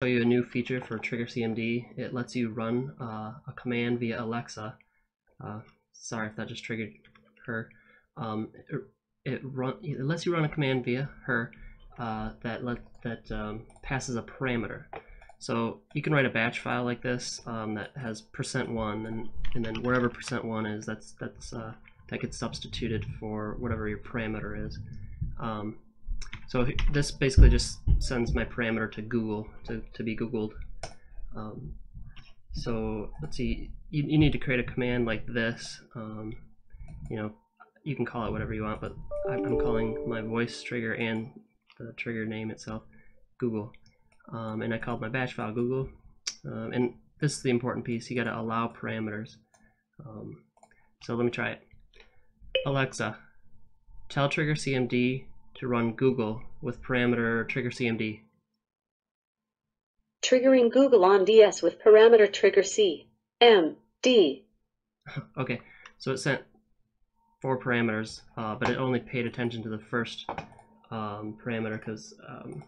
show you a new feature for Trigger CMD. It lets you run uh, a command via Alexa. Uh, sorry if that just triggered her. Um, it, it, run, it lets you run a command via her uh, that let that um, passes a parameter. So you can write a batch file like this um, that has percent one, and and then wherever percent one is, that's that's uh, that gets substituted for whatever your parameter is. Um, so this basically just sends my parameter to Google to, to be Googled. Um, so let's see, you, you need to create a command like this. Um, you know, you can call it whatever you want, but I'm, calling my voice trigger and the trigger name itself Google. Um, and I called my batch file Google. Um, and this is the important piece. You got to allow parameters. Um, so let me try it. Alexa, tell Trigger CMD to run Google with parameter trigger CMD. Triggering Google on DS with parameter trigger C, M, D. okay, so it sent four parameters, uh, but it only paid attention to the first um, parameter because um,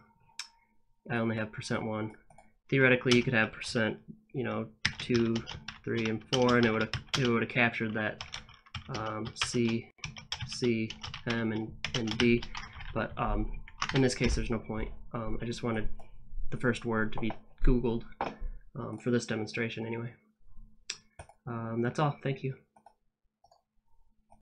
I only have percent one. Theoretically, you could have percent, you know, two, three, and four, and it would have it would have captured that um, C, C, M, and, and D. But um, in this case, there's no point. Um, I just wanted the first word to be Googled um, for this demonstration anyway. Um, that's all. Thank you.